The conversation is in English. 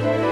Bye.